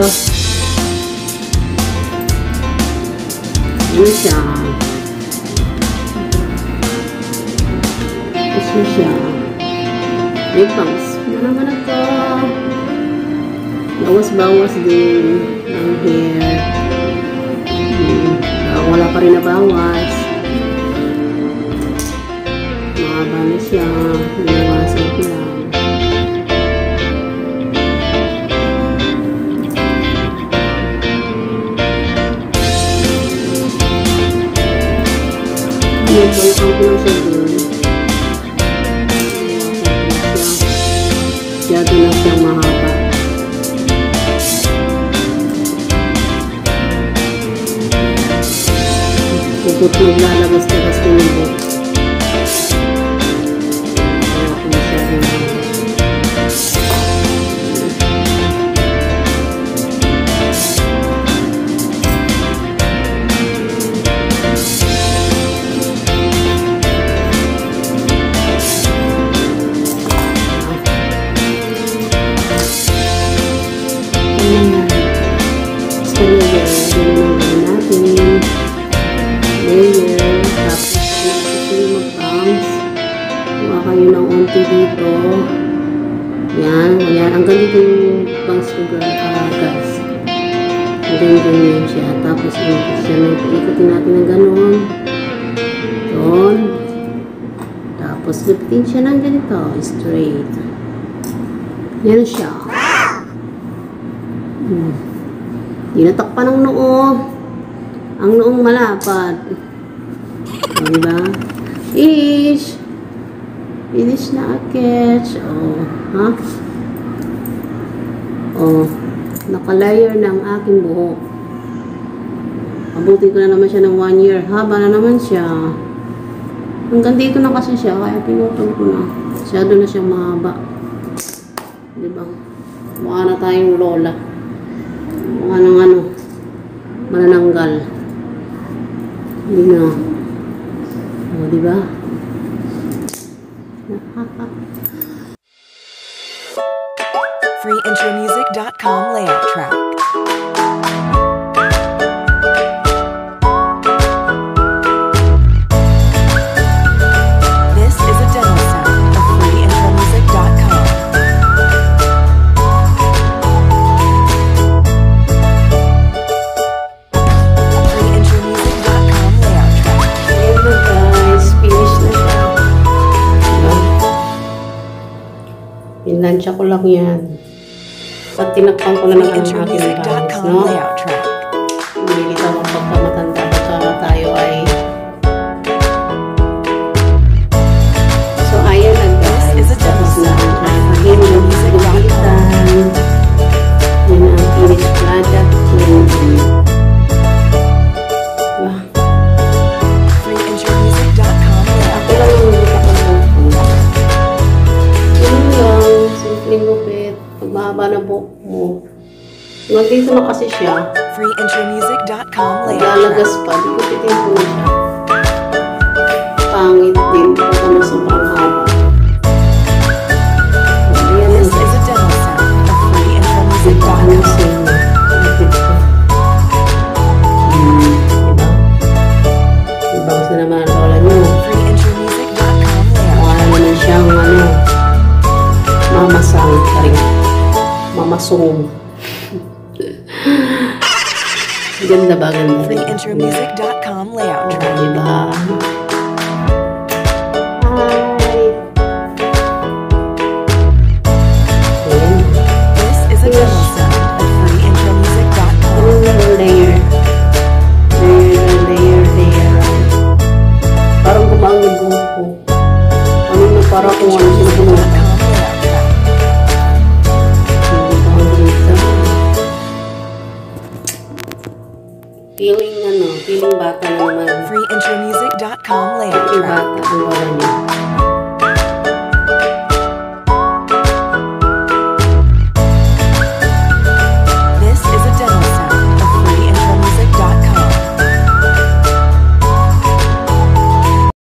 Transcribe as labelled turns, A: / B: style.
A: Go. Yun siya. Ito siya. May bangs. Ano naman ako? Bawas-bawas din ng hair. Hmm. Ah, wala pa rin nabawas. Mahaba na siya. Dun. Masyado na siyang mahaba. Puput maglalabas-labas ng buhok. Dito. Yan. Ayan. Ang ganito yung bounce ko. Ah, guys. Hanggang ganyan siya. Tapos, ikot siya. Ikutin natin ng ganun. Doon. Tapos, lipitin siya ng ganito. Straight. Yan siya. Hmm. Tinatakpan ng noo. Ang noong malapad. Diba? Ish! Finish na aketch. O, ha? O, nakalayer ng aking buhok. Abutin ko na naman siya ng one year. Haba na naman siya. Hanggang dito na kasi siya, kaya pinutol ko na. Masyado na siyang mahaba. Diba? Mukha na tayong lola. Mukha ng ano, manananggal. Hindi na. O, diba?
B: freeintromusic.com layout track.
A: Pinansya ko lang yan. Pag tinakpan ko na ng ang aking
B: freeintromusic.com
A: no?
B: layout track.
A: Hindi kita mo. Hanggang dito na kasi siya.
B: freeintromusic.com layout
A: Lalagas pa. Di ko pitin ko na siya. Pangit din. Ano sobrang haba. Mamasong. ganda ba? Ganda. Feeling ano, feeling bata na naman.
B: freeintromusic.com layout
A: Feeling
B: track.
A: bata ang wala niya.